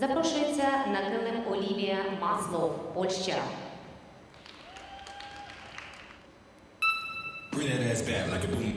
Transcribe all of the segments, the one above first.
Запрошується на килим Олівія Маслов, Польща. Bring that ass back like a boom,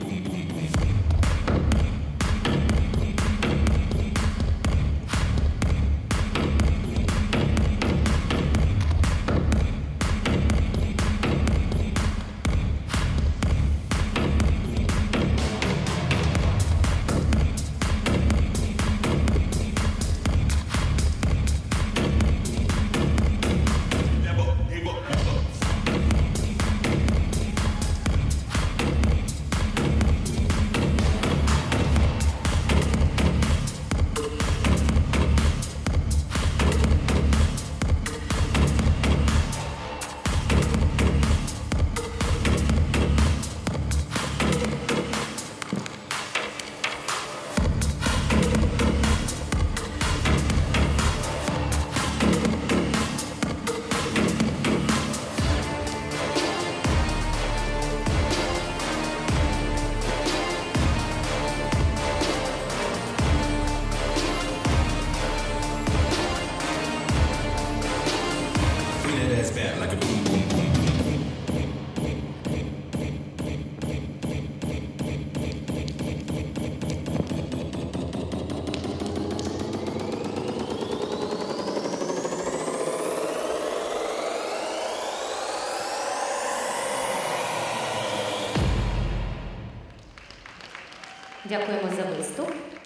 Back like a boom, boom, boom. Дякуємо за виступ.